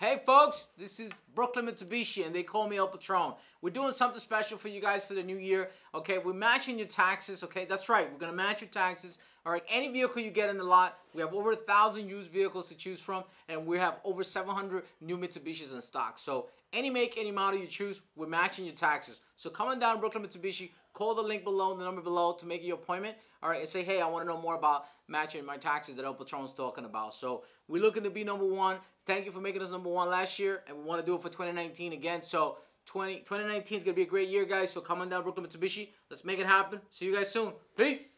Hey folks, this is Brooklyn Mitsubishi and they call me El Patron. We're doing something special for you guys for the new year. Okay, we're matching your taxes. Okay, that's right. We're gonna match your taxes. All right, any vehicle you get in the lot, we have over a thousand used vehicles to choose from, and we have over 700 new Mitsubishis in stock. So any make, any model you choose, we're matching your taxes. So come on down Brooklyn Mitsubishi, call the link below, the number below to make your appointment. All right, and say, hey, I want to know more about matching my taxes that El Patron's talking about. So we're looking to be number one. Thank you for making us number one last year, and we want to do it for 2019 again. So 20, 2019 is going to be a great year, guys. So come on down, Brooklyn Mitsubishi. Let's make it happen. See you guys soon. Peace.